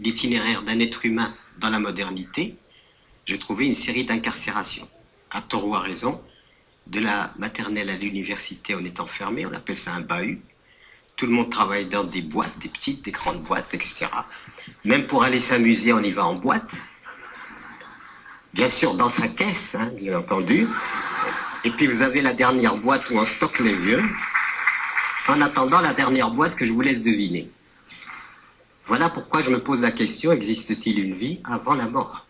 l'itinéraire d'un être humain dans la modernité, j'ai trouvé une série d'incarcérations. À tort ou à raison, de la maternelle à l'université, on est enfermé, on appelle ça un bahut. Tout le monde travaille dans des boîtes, des petites, des grandes boîtes, etc. Même pour aller s'amuser, on y va en boîte. Bien sûr, dans sa caisse, hein, bien entendu. Et puis vous avez la dernière boîte où on stocke les vieux. En attendant la dernière boîte que je vous laisse deviner. Voilà pourquoi je me pose la question, existe-t-il une vie avant la mort?